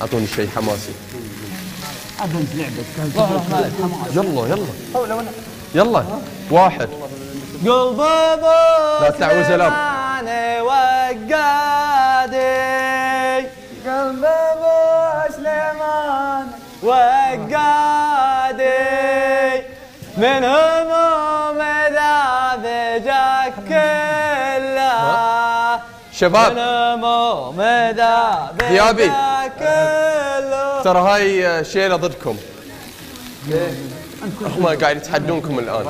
أعطوني شيء حماسي. لعبك يلا يلا. يلا. واحد. قلب ابو لا تعوز. سليمان وقادي قلب ابو سليمان وقادي من هموم ذابجك كلها من شباب. هموم ثيابي. كلها ترى هاي شيلة ضدكم. هم قاعد يتحدونكم الآن.